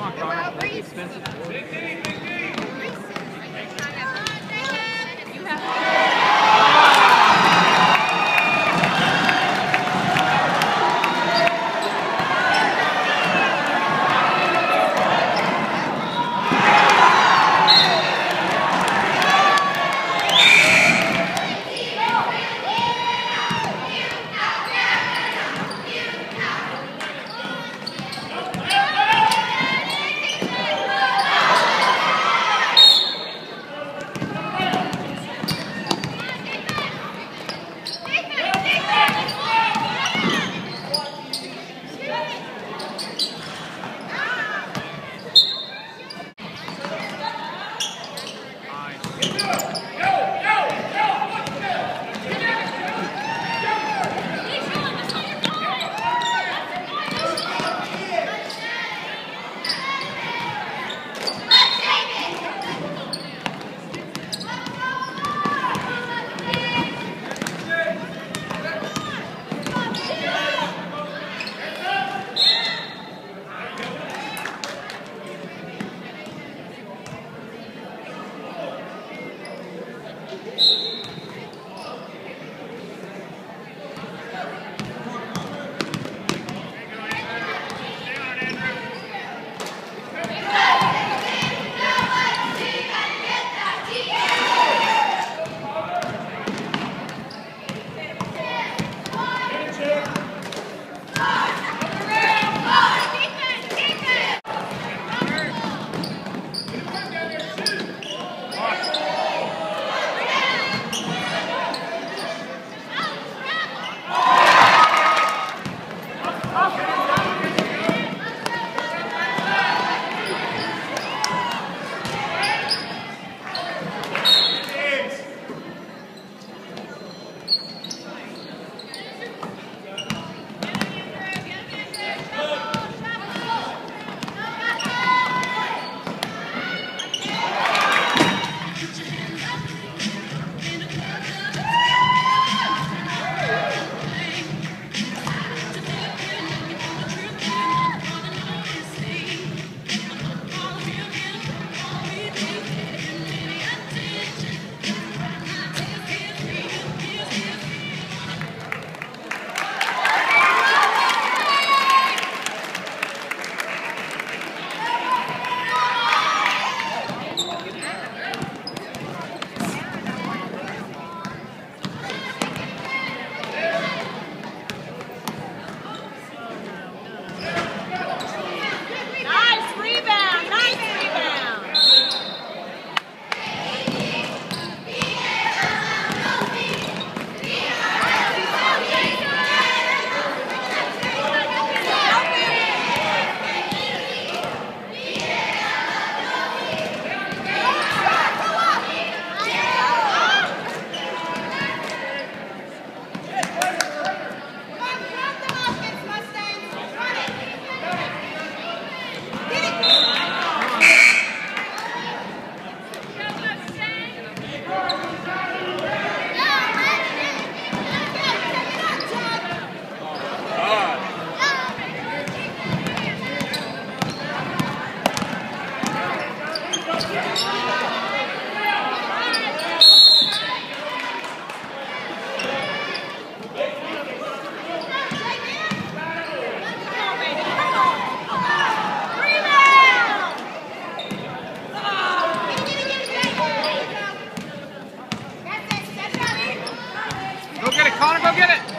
Come on, Connor. That'd expensive. Connor, go get it.